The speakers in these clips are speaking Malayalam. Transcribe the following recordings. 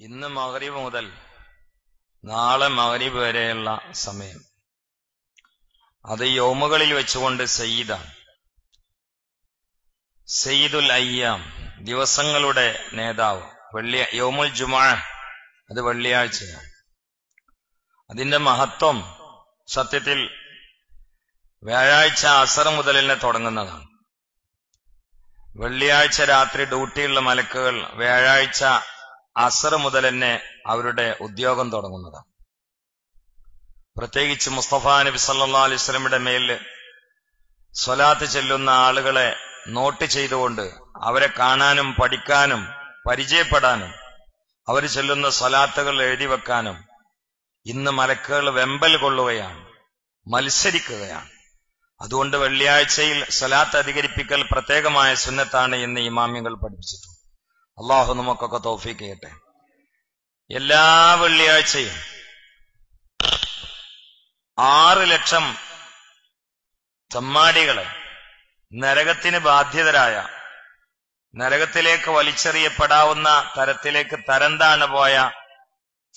ഇന്ന് മകരീബ് മുതൽ നാളെ മകരീബ് വരെയുള്ള സമയം. അത് യോമുകളിൽ വെച്ചുകൊണ്ട് സയ്യിദാണ്. സയ്യിദുൽ അയ്യാം ദിവസങ്ങളുടെ നേതാവ്. വെള്ളിയ യോമുൽ ജുമാ അത് വെള്ളിയാഴ്ചയാണ്. അതിന്റെ മഹത്വം സത്യത്തിൽ വ്യാഴാഴ്ച അസർ മുതൽ തന്നെ തുടങ്ങുന്നതാണ്. വെള്ളിയാഴ്ച രാത്രി ഡ്യൂട്ടിയുള്ള മലക്കുകൾ വ്യാഴാഴ്ച അസർ മുതൽ തന്നെ അവരുടെ ഉദ്യോഗം തുടങ്ങുന്നതാണ്. പ്രത്യേകിച്ച് മുസ്തഫ നബി സല്ലാ അലൈഹി മേൽ സ്വലാത്ത് ചെല്ലുന്ന ആളുകളെ നോട്ട് ചെയ്തുകൊണ്ട് അവരെ കാണാനും പഠിക്കാനും പരിചയപ്പെടാനും അവർ ചെല്ലുന്ന സ്വലാത്തുകൾ എഴുതി വെക്കാനും ഇന്ന് മലക്കുകൾ വെമ്പൽ കൊള്ളുകയാണ് മത്സരിക്കുകയാണ്. അതുകൊണ്ട് വെള്ളിയാഴ്ചയിൽ സ്വലാത്ത് അധികരിപ്പിക്കൽ പ്രത്യേകമായ സുന്നത്താണ് എന്ന് ഇമാമ്യങ്ങൾ പഠിപ്പിച്ചിട്ടുണ്ട്. അള്ളാഹു നമുക്കൊക്കെ തോഫീക്ക് ചെയ്യട്ടെ എല്ലാ വെള്ളിയാഴ്ചയും ആറ് ലക്ഷം ചമ്മാടികളെ നരകത്തിന് ബാധ്യതരായ നരകത്തിലേക്ക് വലിച്ചെറിയപ്പെടാവുന്ന തരത്തിലേക്ക് തരംതാണ് പോയ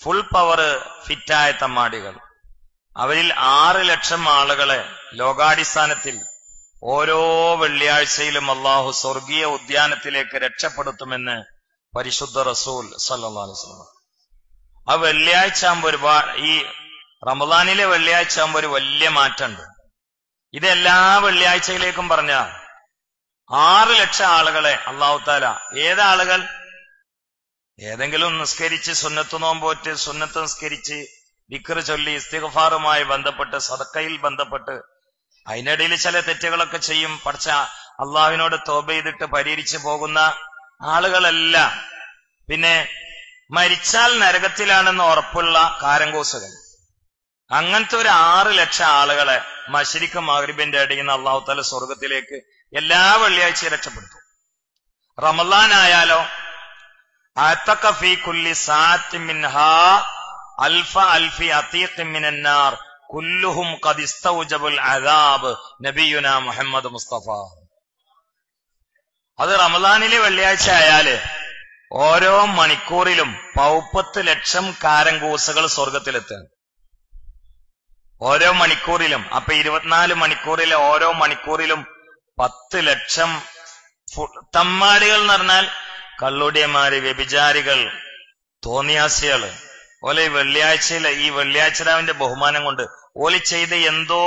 ഫുൾ പവർ ഫിറ്റായ തമ്മാടികൾ. അവരിൽ ആറ് ലക്ഷം ആളുകളെ ലോകാടിസ്ഥാനത്തിൽ ഓരോ വെള്ളിയാഴ്ചയിലും അള്ളാഹു സ്വർഗീയ ഉദ്യാനത്തിലേക്ക് രക്ഷപ്പെടുത്തുമെന്ന് പരിശുദ്ധ റസൂൽ സല്ലാസ്ലമ ആ വെള്ളിയാഴ്ച ആകുമ്പോൾ ഒരുപാട് ഈ റമദാനിലെ വെള്ളിയാഴ്ച ആകുമ്പോൾ ഒരു വലിയ മാറ്റമുണ്ട്. ഇത് എല്ലാ വെള്ളിയാഴ്ചയിലേക്കും പറഞ്ഞ ആറ് ലക്ഷം ആളുകളെ അള്ളാഹു താല ഏതാളുകൾ? ഏതെങ്കിലും നിസ്കരിച്ച് സുന്നത്ത് നോമ്പോറ്റ് സുന്നത്ത് നിസ്കരിച്ച് വിക്ർ ചൊല്ലി ഇസ്തിഗഫാറുമായി ബന്ധപ്പെട്ട് സദക്കയിൽ ബന്ധപ്പെട്ട് അതിനിടയിൽ ചില തെറ്റുകളൊക്കെ ചെയ്യും. പഠിച്ച അള്ളാഹുവിനോട് തോപ ചെയ്തിട്ട് പരിഹരിച്ചു പോകുന്ന ആളുകളല്ല. പിന്നെ മരിച്ചാൽ നരകത്തിലാണെന്ന് ഉറപ്പുള്ള കാരങ്കോസുകൾ അങ്ങനത്തെ ഒരു ആറ് ലക്ഷം ആളുകളെ മഷരിക്ക് മാഗ്രിബിന്റെ അടിയിൽ നിന്ന് അള്ളാഹു തല സ്വർഗത്തിലേക്ക് എല്ലാ വെള്ളിയാഴ്ചയും രക്ഷപ്പെടുത്തും. മിൻഹാ അൽഫ അൽഫി അതീഖ് മിനന്നാർ കുല്ലുഹും അദാബ് മുഹമ്മദ് മുസ്തഫ. അത് റമദാനിലെ വെള്ളിയാഴ്ച ആയാൽ ഓരോ മണിക്കൂറിലും പൗപ്പത്ത് ലക്ഷം കാരങ്കൂസകൾ സ്വർഗത്തിലെത്തുക. ഓരോ മണിക്കൂറിലും അപ്പൊ ഇരുപത്തിനാല് മണിക്കൂറിലെ ഓരോ മണിക്കൂറിലും പത്ത് ലക്ഷം തമ്മാടികൾ എന്ന് പറഞ്ഞാൽ കള്ളുടിയന്മാര് വ്യഭിചാരികൾ തോന്നിയാസികൾ. ഓലെ വെള്ളിയാഴ്ചയിലെ ഈ വെള്ളിയാഴ്ച രാവിന്റെ ബഹുമാനം കൊണ്ട് ഓലി ചെയ്ത എന്തോ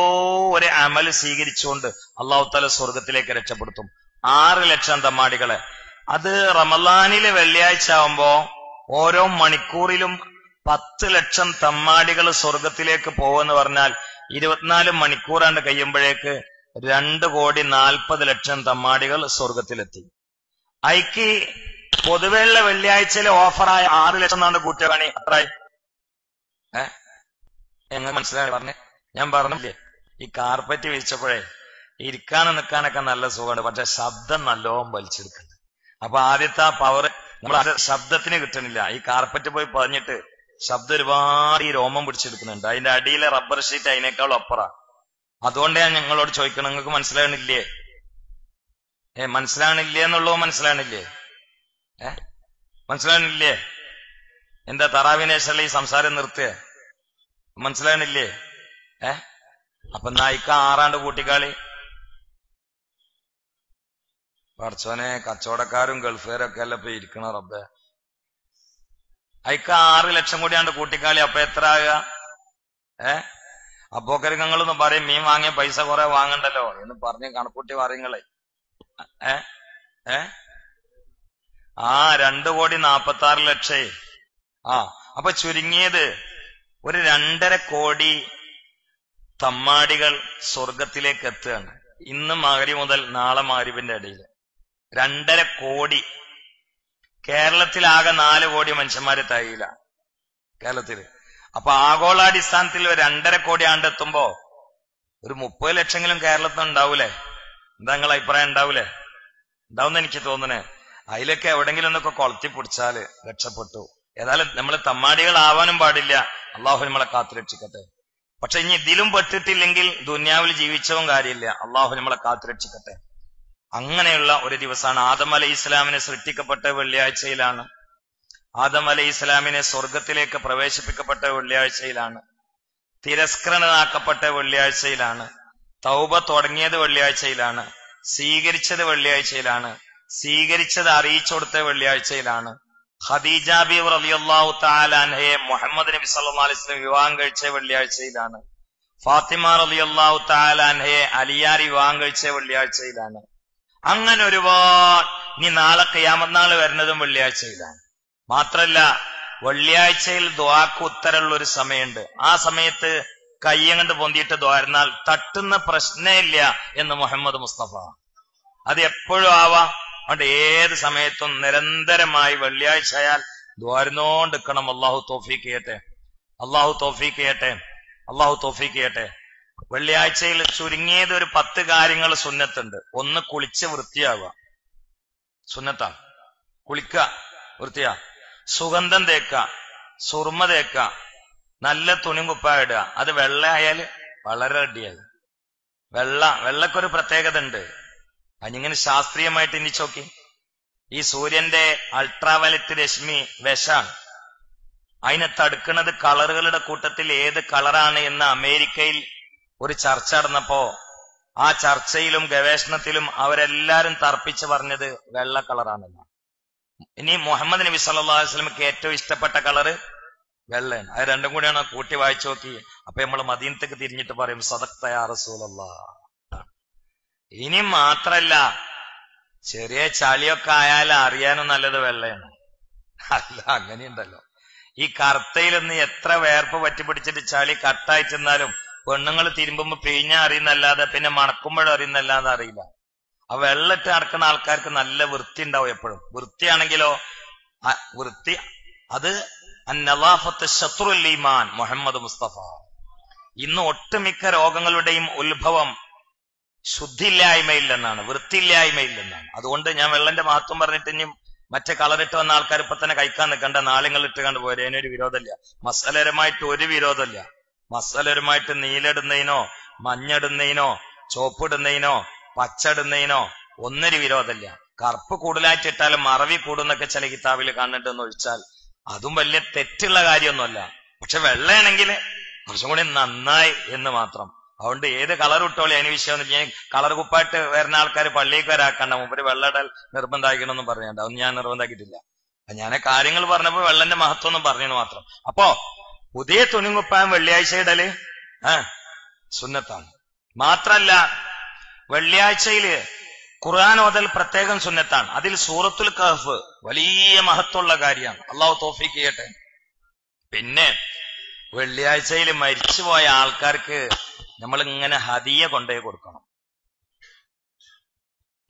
ഒരു അമൽ സ്വീകരിച്ചുകൊണ്ട് അള്ളാഹു താല സ്വർഗത്തിലേക്ക് രക്ഷപ്പെടുത്തും. ആറ് ലക്ഷം തമ്മാടികൾ. അത് റമലാനിലെ വെള്ളിയാഴ്ച ആവുമ്പോ ഓരോ മണിക്കൂറിലും പത്ത് ലക്ഷം തമ്മാടികൾ സ്വർഗത്തിലേക്ക് പോകുമെന്ന് പറഞ്ഞാൽ ഇരുപത്തിനാല് മണിക്കൂറാണ്ട് കഴിയുമ്പോഴേക്ക് രണ്ട് കോടി നാൽപ്പത് ലക്ഷം തമ്മാടികൾ സ്വർഗത്തിലെത്തി. ഐക്ക് പൊതുവെയുള്ള വെള്ളിയാഴ്ചയിലെ ഓഫറായ ആറ് ലക്ഷം എന്നാണ് കൂട്ടുകാണി അത്രായി? ഏഹ് എങ്ങനെ മനസ്സിലായി? പറഞ്ഞേ ഞാൻ പറഞ്ഞില്ലേ? ഈ കാർപ്പറ്റ് വിരിച്ചപ്പോഴേ ഇരിക്കാനും നിൽക്കാനൊക്കെ നല്ല സുഖമുണ്ട്. പക്ഷെ ശബ്ദം നല്ലോം വലിച്ചെടുക്കുന്നുണ്ട് അപ്പൊ ആദ്യത്തെ ആ പവർ നമ്മൾ ശബ്ദത്തിന് കിട്ടണില്ല. ഈ കാർപ്പറ്റ് പോയി പറഞ്ഞിട്ട് ശബ്ദം ഒരുപാട് ഈ രോമം പിടിച്ചെടുക്കുന്നുണ്ട്. അതിന്റെ അടിയിലെ റബ്ബർ ഷീറ്റ് അതിനേക്കാൾ അപ്പുറ അതുകൊണ്ട് ഞാൻ ഞങ്ങളോട് ചോദിക്കണം നിങ്ങൾക്ക് മനസ്സിലാകണില്ലേ ഏ മനസ്സിലാകണില്ലേ എന്നുള്ളത് മനസ്സിലാകണില്ലേ ഏ മനസ്സിലാകണില്ലേ എന്താ തറാവിനേശല്ല ഈ സംസാരം നിർത്തുക? മനസ്സിലാകണില്ലേ ഏ അപ്പൊ നായിക്ക ആറാണ്ട് കൂട്ടിക്കാളി. പഠിച്ചോനെ കച്ചവടക്കാരും ഗൾഫുകാരൊക്കെ അല്ല ഇപ്പൊ ഇരിക്കണ റബ്ബെ? അയക്ക ആറ് ലക്ഷം കൂടിയാണ്ട് കൂട്ടിക്കാളി അപ്പൊ എത്ര ആകുക ഏ? അപ്പോക്കരിങ്ങളൊന്ന് പറയും മീൻ വാങ്ങിയ പൈസ കുറെ വാങ്ങണ്ടല്ലോ? എന്ന് പറഞ്ഞ് കണക്കൂട്ടി പറയുങ്ങളെ ഏ? ഏ? ആ രണ്ടു കോടി നാപ്പത്തി ആറ് ലക്ഷേ. ആ അപ്പൊ ചുരുങ്ങിയത് ഒരു രണ്ടര കോടി തമ്മാടികൾ സ്വർഗത്തിലേക്ക് എത്തുകയാണ്. ഇന്ന് മകരി മുതൽ നാളെ മാരിവിന്റെ ഇടയിൽ രണ്ടര കോടി. കേരളത്തിലാകെ നാല് കോടി മനുഷ്യന്മാരെ തയ്യില്ല കേരളത്തിൽ. അപ്പൊ ആഗോളാടിസ്ഥാനത്തിൽ രണ്ടര കോടി ആണ്ടെത്തുമ്പോ ഒരു മുപ്പത് ലക്ഷമെങ്കിലും കേരളത്തിൽ ഉണ്ടാവൂലേ? എന്താ നിങ്ങൾ അഭിപ്രായം ഉണ്ടാവൂലേ? ഉണ്ടാവുന്ന എനിക്ക് തോന്നണേ അതിലൊക്കെ എവിടെങ്കിലും ഒന്നൊക്കെ കൊളത്തി പിടിച്ചാൽ രക്ഷപ്പെട്ടു. ഏതായാലും നമ്മൾ തമ്മാടികളാവാനും പാടില്ല. അള്ളാഹു നമ്മളെ കാത്തു രക്ഷിക്കട്ടെ. പക്ഷെ ഇനി ഇതിലും പെട്ടിട്ടില്ലെങ്കിൽ ദുന്യാവിൽ ജീവിച്ചവും കാര്യമില്ല. അള്ളാഹു നമ്മളെ കാത്തു രക്ഷിക്കട്ടെ. അങ്ങനെയുള്ള ഒരു ദിവസമാണ്. ആദം അലൈഹി ഇസ്ലാമിനെ സൃഷ്ടിക്കപ്പെട്ട വെള്ളിയാഴ്ചയിലാണ്. ആദം അലൈഹി ഇസ്ലാമിനെ സ്വർഗത്തിലേക്ക് പ്രവേശിപ്പിക്കപ്പെട്ട വെള്ളിയാഴ്ചയിലാണ്. തിരസ്കരണനാക്കപ്പെട്ട വെള്ളിയാഴ്ചയിലാണ്. തൗബ തുടങ്ങിയത് വെള്ളിയാഴ്ചയിലാണ്. സ്വീകരിച്ചത് വെള്ളിയാഴ്ചയിലാണ്. സ്വീകരിച്ചത് അറിയിച്ചു കൊടുത്ത വെള്ളിയാഴ്ചയിലാണ്. ഖദീജ ബി റളിയല്ലാഹു തആല മുഹമ്മദ് നബി സല്ലല്ലാഹു അലൈഹി വസല്ലം വിവാഹം കഴിച്ച വെള്ളിയാഴ്ചയിലാണ്. ഫാത്തിമ റളിയല്ലാഹു തആല അൻഹയെ അലിയാർ വിവാഹം കഴിച്ച വെള്ളിയാഴ്ചയിലാണ്. അങ്ങനെ ഒരുപാട്. ഇനി നാളെ ഖിയാമത്ത് വരുന്നതും വെള്ളിയാഴ്ചയിലാണ്. മാത്രല്ല വെള്ളിയാഴ്ചയിൽ ദ്വാക്ക് ഉത്തരമുള്ള ഒരു സമയമുണ്ട്. ആ സമയത്ത് കയ്യങ്ങണ്ട് പൊന്തിയിട്ട് ദ്വാരുന്നാൽ തട്ടുന്ന പ്രശ്നമില്ല എന്ന് മുഹമ്മദ് മുസ്തഫ. അത് എപ്പോഴും ആവാം. അതുകൊണ്ട് ഏത് സമയത്തും നിരന്തരമായി വെള്ളിയാഴ്ച ആയാൽ ദ്വാരുന്നോണ്ടിരിക്കണം അള്ളാഹു തോഫീക്ക് ചെയ്യട്ടെ. അള്ളാഹു തോഫീക്ക് ചെയ്യട്ടെ. അള്ളാഹു തോഫീക്ക് ചെയ്യട്ടെ. വെള്ളിയാഴ്ചയിൽ ചുരുങ്ങിയത് ഒരു പത്ത് കാര്യങ്ങൾ സുന്നത്തുണ്ട്. ഒന്ന് കുളിച്ച് വൃത്തിയാവുക. സുന്നത്താണ് കുളിക്ക വൃത്തിയാ. സുഗന്ധം തേക്ക സുർമ തേക്ക നല്ല തുണി കുപ്പായിടുക അത് വെള്ള ആയാൽ വളരെ റെഡിയായി. വെള്ള വെള്ളക്കൊരു പ്രത്യേകത ഉണ്ട്. അതിങ്ങനെ ശാസ്ത്രീയമായിട്ട് ഇനി നോക്കി ഈ സൂര്യന്റെ അൾട്രാവയലറ്റ് രശ്മി വിഷാണ് അതിനെ തടുക്കുന്നത് കളറുകളുടെ കൂട്ടത്തിൽ ഏത് കളറാണ് എന്ന് അമേരിക്കയിൽ ഒരു ചർച്ച നടന്നപ്പോ ആ ചർച്ചയിലും ഗവേഷണത്തിലും അവരെല്ലാരും തർപ്പിച്ച് പറഞ്ഞത് വെള്ള കളറാണെന്ന്. ഇനി മുഹമ്മദ് നബി സല്ലല്ലാഹു അലൈഹി വസല്ലമക്ക് ഏറ്റവും ഇഷ്ടപ്പെട്ട കളറ് വെള്ളയാണ്. അത് രണ്ടും കൂടിയാണ് കൂട്ടി വായിച്ചു നോക്കി. അപ്പൊ നമ്മൾ മദീനത്തേക്ക് തിരിഞ്ഞിട്ട് പറയും സദക്തയാ റസൂലല്ലാ. ഇനി മാത്രല്ല ചെറിയ ചളിയൊക്കെ ആയാലും അറിയാനും നല്ലത് വെള്ളയാണ്. അല്ല അങ്ങനെയുണ്ടല്ലോ. ഈ കറുത്തയിലൊന്ന് എത്ര വേർപ്പ് പറ്റി പിടിച്ചിട്ട് ചളി കട്ടായി ചെന്നാലും പെണ്ണുങ്ങൾ തിരുമ്പുമ്പോ പിഴിഞ്ഞ അറിയുന്നല്ലാതെ പിന്നെ മണക്കുമ്പോഴും അറിയുന്നല്ലാതെ അറിയില്ല. ആ വെള്ളിട്ട് നടക്കുന്ന ആൾക്കാർക്ക് നല്ല വൃത്തി ഉണ്ടാവും എപ്പോഴും. വൃത്തിയാണെങ്കിലോ വൃത്തി അത് ഈമാൻ മുഹമ്മദ് മുസ്തഫ. ഇന്ന് ഒട്ടുമിക്ക രോഗങ്ങളുടെയും ഉത്ഭവം ശുദ്ധിയില്ലായ്മയില്ലെന്നാണ് വൃത്തിയില്ലായ്മയില്ലെന്നാണ്. അതുകൊണ്ട് ഞാൻ വെള്ളന്റെ മഹത്വം പറഞ്ഞിട്ട് ഇനി മറ്റേ കളറിട്ട് വന്ന ആൾക്കാർ ഇപ്പൊ തന്നെ കഴിക്കാൻ നിൽക്കണ്ട നാളുകൾ ഇട്ട് കണ്ട് പോരെ. അതിനൊരു വിരോധമില്ല. മസാലപരമായിട്ട് ഒരു വിരോധമില്ല. മസാലപരമായിട്ട് നീലിടുന്നതിനോ മഞ്ഞിടുന്നതിനോ ചോപ്പിടുന്നതിനോ പച്ചടുന്നതിനോ ഒന്നൊരു വിരോധമില്ല. കറുപ്പ് കൂടുതലായിട്ട് ഇട്ടാലും മറവി കൂടുന്നൊക്കെ ചില കിതാബിൽ കണ്ടിട്ടെന്ന് ഒഴിച്ചാൽ അതും വലിയ തെറ്റുള്ള കാര്യമൊന്നുമല്ല. പക്ഷെ വെള്ളയാണെങ്കിൽ കുറച്ചും കൂടി നന്നായി എന്ന് മാത്രം. അതുകൊണ്ട് ഏത് കളർ ഇട്ടോളി അതിന് വിഷയം ഞാൻ കളർ കുപ്പായിട്ട് വരുന്ന ആൾക്കാർ പള്ളിക്ക് വരാക്കണ്ട. മുമ്പ് വെള്ളടൽ നിർബന്ധമാക്കണമെന്നും പറഞ്ഞിട്ടുണ്ട്. അതൊന്നും ഞാൻ നിർബന്ധമാക്കിയിട്ടില്ല. ഞാൻ കാര്യങ്ങൾ പറഞ്ഞപ്പോൾ വെള്ളന്റെ മഹത്വം ഒന്നും പറഞ്ഞു മാത്രം. അപ്പോ പുതിയ തുണിങ്ങുപ്പാൻ വെള്ളിയാഴ്ച ഇടൽ? ആ സുന്നത്താണ്. മാത്രല്ല വെള്ളിയാഴ്ചയിൽ ഖുർആൻ ഓതൽ പ്രത്യേകം സുന്നത്താണ്. അതിൽ സൂറത്തുൽ കഹഫ് വലിയ മഹത്വമുള്ള കാര്യമാണ്. അള്ളാഹു തോഫിക്ക് ചെയ്യട്ടെ. പിന്നെ വെള്ളിയാഴ്ചയിൽ മരിച്ചുപോയ ആൾക്കാർക്ക് നമ്മൾ ഇങ്ങനെ ഹതിയ കൊണ്ടുപോയി കൊടുക്കണം.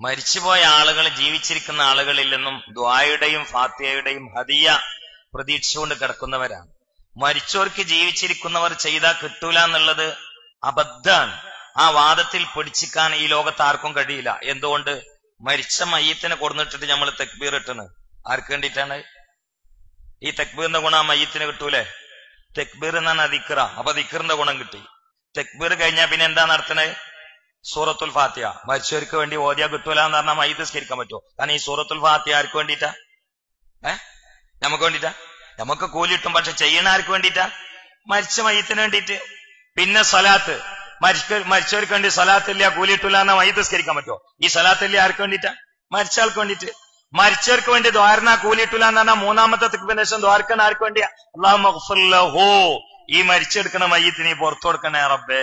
മരിച്ചുപോയ ആളുകൾ ജീവിച്ചിരിക്കുന്ന ആളുകളിൽ നിന്നും ദ്വായുടെയും ഫാത്തിയയുടെയും ഹതിയ പ്രതീക്ഷിച്ചുകൊണ്ട് കിടക്കുന്നവരാണ്. മരിച്ചവർക്ക് ജീവിച്ചിരിക്കുന്നവർ ചെയ്താൽ കിട്ടൂല എന്നുള്ളത് അബദ്ധാണ് ആ വാദത്തിൽ പിടിച്ചിക്കാൻ ഈ ലോകത്ത് ആർക്കും കഴിയില്ല. എന്തുകൊണ്ട്? മരിച്ച മയ്യത്തിനെ കൊടുന്നിട്ടിട്ട് നമ്മൾ തെക്ബീർ ഇട്ടണ്. ആർക്ക് വേണ്ടിയിട്ടാണ്? ഈ തെക്ബീറിന്റെ ഗുണം ആ മയ്യത്തിന് കിട്ടൂലേ? തെക്ബീർ എന്നാണ് ദിക്റ. അപ്പൊ ദിക്റിന്റെ ഗുണം കിട്ടി. തെക്ബീർ കഴിഞ്ഞാൽ പിന്നെ എന്താ നടത്തണേ? സൂറത്തുൽ ഫാത്തിയ മരിച്ചവർക്ക് വേണ്ടി ഓതിയാ കിട്ടൂല എന്ന് പറഞ്ഞാൽ മയ്യത്ത് സ്കരിക്കാൻ പറ്റുമോ? കാരണം ഈ സൂറത്തുൽ ഫാത്തിയ ആർക്ക് വേണ്ടിയിട്ടാ? ഏ? നമുക്ക് വേണ്ടിയിട്ടാ? നമുക്ക് കൂലി കിട്ടും പക്ഷെ ചെയ്യണ ആർക്ക് വേണ്ടിയിട്ടാ? മരിച്ച മയ്യത്തിന് വേണ്ടിയിട്ട്. പിന്നെ സലാത്ത് മരിച്ചവർക്ക് വേണ്ടി സലാത്തില്ല കൂലി കിട്ടില്ല എന്നാ മയ്യത്ത് സ്കരിക്കാൻ പറ്റുമോ ഈ സലാത്തില്ല ആർക്ക് വേണ്ടിയിട്ടാ? മരിച്ച ആൾക്ക് വേണ്ടിയിട്ട്. മരിച്ചവർക്ക് വേണ്ടി ദ്വാരന കൂലിയിട്ടില്ല എന്ന് പറഞ്ഞാൽ മൂന്നാമത്തെ തെക്കുവിന് ശേഷം ദ്വാരക്കാൻ ആർക്ക് വേണ്ടിയാ? അള്ളാഹു ഈ മരിച്ചെടുക്കണ മയ്യത്തിന് പുറത്തു കൊടുക്കണേ റബ്ബേ.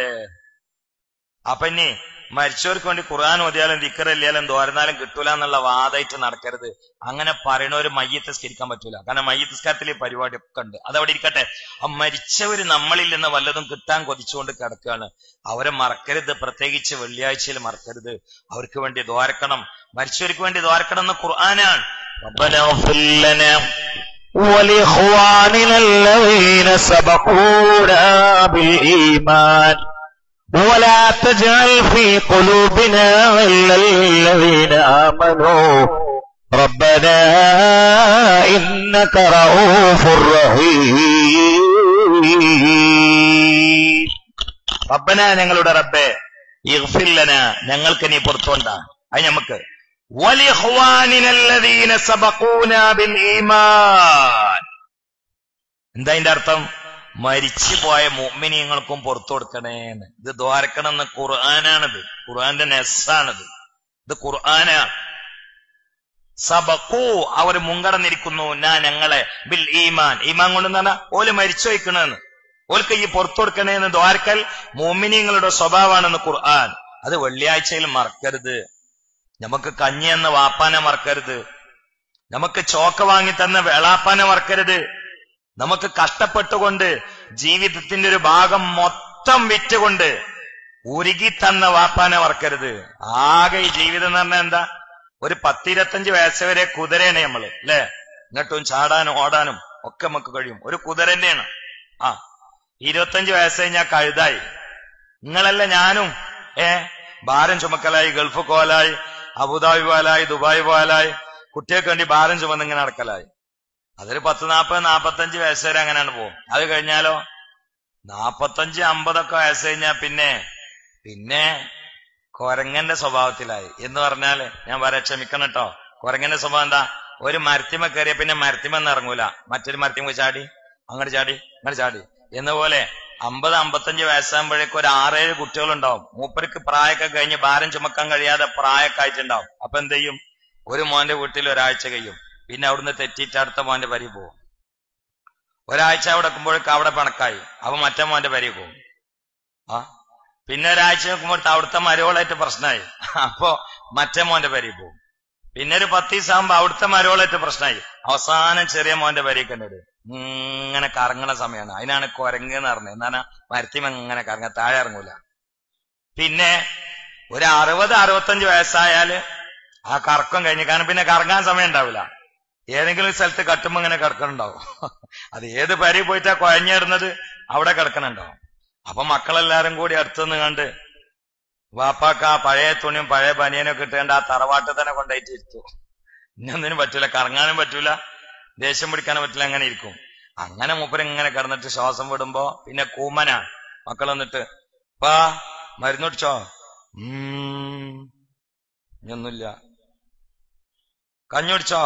അപ്പന്നെ മരിച്ചവർക്ക് വേണ്ടി ഖുർആൻ ഓതിയാലും ദിക്കറല്ലാലും ദ്വാരനാലും കിട്ടൂല എന്നുള്ള വാദമായിട്ട് നടക്കരുത് അങ്ങനെ പറയണവര് മയ്യത്ത് സ്കരിക്കാൻ പറ്റൂല കാരണം മയ്യത്ത് സ്കാരത്തിൽ ഈ പരിപാടി ഒക്കെ ഉണ്ട് അതവിടെ ഇരിക്കട്ടെ ആ മരിച്ചവര് നമ്മളിൽ നിന്ന് വല്ലതും കിട്ടാൻ കൊതിച്ചുകൊണ്ട് കിടക്കുകയാണ് അവരെ മറക്കരുത് പ്രത്യേകിച്ച് വെള്ളിയാഴ്ചയിൽ മറക്കരുത് അവർക്ക് വേണ്ടി ദ്വാരക്കണം മരിച്ചവർക്ക് വേണ്ടി ദ്വാരക്കണം എന്ന് ഖുർആനാണ് ربنا اغفر لنا ولإخواننا الذين سبقونا بالإيمان ولا تجعل في قلوبنا غلا للذين آمنوا ربنا إنك رؤوف رحيم റബ്ബന ഞങ്ങളുടെ റബ്ബേ ഇഗ്ഫില്ലന ഞങ്ങൾക്ക് നീ പുറത്തുകൊണ്ട അത് നമുക്ക് വലിഹ്വാനിന അല്ലദീന സബഖൂന ബിൽ ഈമാൻ എന്താ അതിന്റെ അർത്ഥം മരിച്ചു പോയ മുഅ്മിനീങ്ങൾക്കും പുറത്തു കൊടുക്കണേന്ന്. ഇത് ദ്വാരക്കണമെന്ന് ഖുർആനാണിത്. ഖുർആന്റെ നെസ്സാണിത്. ഇത് ഖുർആനാണ് സബക്കൂ അവർ മുൻകടന്നിരിക്കുന്നു. ഞാൻ ഞങ്ങളെ ബിൽ ഈമാൻ. ഈമാൻ കൊണ്ട് പറഞ്ഞാൽ ഓൽ മരിച്ചു വയ്ക്കണെന്ന് ഓൽക്ക് ഈ പുറത്തു കൊടുക്കണേന്ന് ദ്വാരക്കൽ മോമിനിങ്ങളുടെ സ്വഭാവമാണെന്ന് ഖുർആൻ. അത് വെള്ളിയാഴ്ചയിൽ മറക്കരുത്. നമുക്ക് കഞ്ഞി എന്ന വാപ്പാനെ മറക്കരുത്. നമുക്ക് ചോക്ക വാങ്ങി തന്ന വേളാപ്പാനെ മറക്കരുത്. നമുക്ക് കഷ്ടപ്പെട്ടുകൊണ്ട് ജീവിതത്തിന്റെ ഒരു ഭാഗം മൊത്തം വിറ്റുകൊണ്ട് ഉരുകി തന്ന വാപ്പാനെ മറക്കരുത്. ആകെ ഈ ജീവിതം എന്ന് പറഞ്ഞാൽ എന്താ? ഒരു പത്തിരുപത്തഞ്ച് വയസ്സ് വരെ നമ്മൾ അല്ലേ? എന്നിട്ടും ചാടാനും ഓടാനും ഒക്കെ നമുക്ക് കഴിയും. ഒരു കുതിരന്റെയാണ്. ആ ഇരുപത്തഞ്ച് വയസ്സ് കഴിഞ്ഞാൽ കഴുതായി. നിങ്ങളല്ല ഞാനും? ഏ? ഭാരം ചുമക്കലായി ഗൾഫ് കോലായി അബുദാബി പോലായി ദുബായ് പോലായി കുട്ടികൾക്ക് വേണ്ടി ഭാരം ചുമന്ന് ഇങ്ങനെ നടക്കലായി. അതൊരു പത്ത് നാപ്പത് നാപ്പത്തഞ്ച് വയസ്സ് വരെ അങ്ങനെയാണ് പോകും അത് കഴിഞ്ഞാലോ? നാപ്പത്തഞ്ച് അമ്പതൊക്കെ വയസ്സ് കഴിഞ്ഞാൽ പിന്നെ പിന്നെ കൊരങ്ങന്റെ സ്വഭാവത്തിലായി. എന്ന് പറഞ്ഞാൽ ഞാൻ വരെ ക്ഷമിക്കണം കേട്ടോ കൊരങ്ങന്റെ സ്വഭാവം എന്താ? ഒരു മരത്തിമ കയറിയ പിന്നെ മരത്തിമെന്ന് ഇറങ്ങൂല. മറ്റൊരു മരത്തിമ ചാടി. അങ്ങോട്ട് ചാടി അങ്ങോട്ട് ചാടി. എന്ന പോലെ അമ്പത് അമ്പത്തഞ്ച് വയസ്സാകുമ്പോഴേക്കും ഒരു ആറേഴ് കുട്ടികളുണ്ടാവും. മൂപ്പർക്ക് പ്രായമൊക്കെ കഴിഞ്ഞ് ഭാരം ചുമക്കാൻ കഴിയാതെ പ്രായമൊക്കെ ആയിട്ടുണ്ടാവും. അപ്പൊ എന്ത് ചെയ്യും? ഒരു മോന്റെ വീട്ടിൽ ഒരാഴ്ച കഴിയും. പിന്നെ അവിടുന്ന് തെറ്റിയിട്ട് അടുത്ത മോന്റെ പരി പോവും ഒരാഴ്ച അവിടെ വെക്കുമ്പോഴേക്ക് അവിടെ പണക്കായി. അപ്പൊ മറ്റേ മോന്റെ പരി പോവും ആ? പിന്നെ ഒരാഴ്ച നോക്കുമ്പോൾ അവിടുത്തെ മരോളായിട്ട് പ്രശ്നമായി. അപ്പോ മറ്റേ മോന്റെ പരി പോവും പിന്നെ ഒരു പത്ത് ദിവസം ആകുമ്പോ അവിടുത്തെ മരോളായിട്ട് പ്രശ്നമായി. അവസാനം ചെറിയ മോന്റെ പരി കണ്ടത്. ഇങ്ങനെ കറങ്ങണ സമയമാണ്. അതിനാണ് കുരങ്ങ് എന്ന് പറഞ്ഞത്. എന്താണ് മരത്തിമ ഇങ്ങനെ കറങ്ങ താഴെ ഇറങ്ങൂല. പിന്നെ ഒരു അറുപത് അറുപത്തഞ്ച് വയസ്സായാൽ ആ കറക്കം കഴിഞ്ഞ്. കാരണം പിന്നെ കറങ്ങാൻ സമയം ഉണ്ടാവില്ല. ഏതെങ്കിലും സ്ഥലത്ത് കട്ടുമ്പോ ഇങ്ങനെ കിടക്കണുണ്ടാവും. അത് ഏത് പരി പോയിട്ടാ കുഴഞ്ഞിടുന്നത്? അവിടെ കിടക്കണുണ്ടാവും. അപ്പൊ മക്കളെല്ലാരും കൂടി അടുത്തുനിന്ന് കണ്ട് വാപ്പാക്ക് ആ പഴയ തുണിയും പഴയ ബനിയനൊക്കെ ഇട്ടുകൊണ്ട് ആ തറവാട്ട് തന്നെ കൊണ്ടായിട്ട് ഇരുത്തു ഇന്നൊന്നിനും പറ്റൂല കറങ്ങാനും പറ്റൂല ദേഷ്യം പിടിക്കാനും പറ്റില്ല അങ്ങനെ ഇരിക്കും. അങ്ങനെ മൂപ്പര് ഇങ്ങനെ കിടന്നിട്ട് ശ്വാസം വിടുമ്പോ പിന്നെ കൂമന മക്കൾ വന്നിട്ട് പാ മരുന്നുടിച്ചോ ഉം ഇനിയൊന്നുമില്ല കഞ്ഞുടിച്ചോ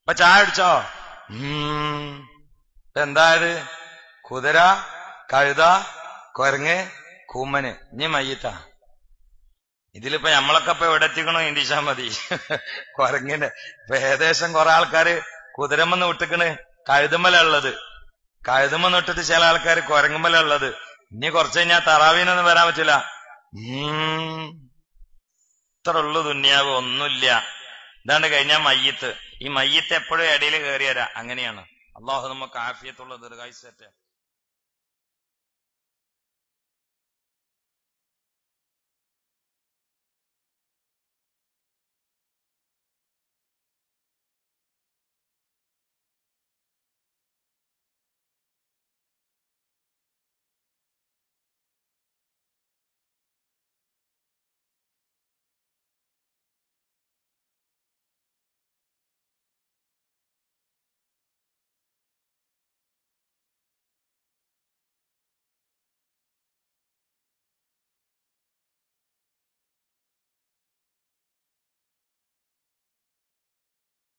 ഇപ്പൊ ചായ അടിച്ചോ എന്തായത് കുതിര കഴുത കൊരങ്ങ് കൂമ്മന്. ഇനി മയ്യത്ത. ഇതിലിപ്പോ നമ്മളൊക്കെ ഇപ്പൊ എവിടെ എത്തിക്കണോ? ഇന്ത്യച്ചാ മതി. കുരങ്ങിന്റെ ഇപ്പൊ ഏകദേശം കുറെ ആൾക്കാര് കുതിരമെന്ന് വിട്ടിക്കണ്. കഴുതുമല ഉള്ളത്. കഴുതുമെന്ന് വിട്ടിട്ട് ചില ആൾക്കാര് കൊരങ്ങുമല ഉള്ളത്. ഇനി കുറച്ച് കഴിഞ്ഞാൽ തറാവീനൊന്നും വരാൻ പറ്റില്ല. ഇത്ര ഉള്ളു ദുന്യാവ് ഒന്നുമില്ല. ഇതാണ്ട് കഴിഞ്ഞാൽ മയ്യത്ത്. ഈ മയ്യത്ത് എപ്പോഴും ഇടയിൽ കയറിയരാ അങ്ങനെയാണ്. അള്ളാഹു നമുക്ക് ആഫിയത്തുള്ള ദീർഘായുസത്തെ